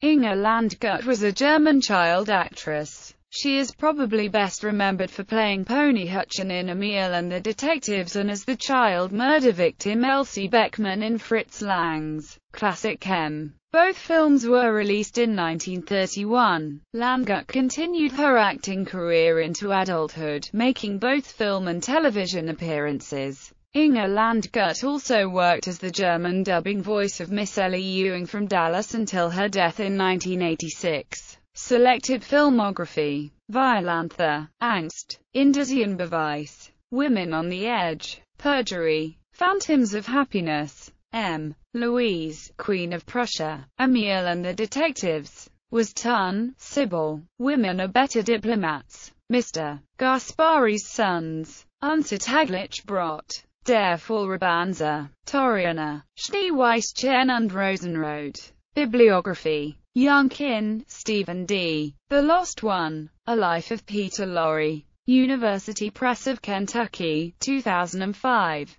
Inge Landgut was a German child actress. She is probably best remembered for playing Pony Hütchen in Emil and the Detectives and as the child murder victim Elsie Beckmann in Fritz Lang's classic M. Both films were released in 1931. Landgut continued her acting career into adulthood, making both film and television appearances. Inge Landgut also worked as the German dubbing voice of Miss Ellie Ewing from Dallas until her death in 1986. Selected filmography Violantha, Angst, Beweis, Women on the Edge, Perjury, Phantoms of Happiness, M. Louise, Queen of Prussia, Emil and the Detectives, was Tun, Sybil, Women are Better Diplomats, Mr. Gaspari's Sons, Unser täglich Brot, Der Robanza, Torreani, Schneeweißchen und Rosenrot. Bibliography Youngkin, Stephen D. The Lost One, A Life of Peter Lorre. University Press of Kentucky, 2005.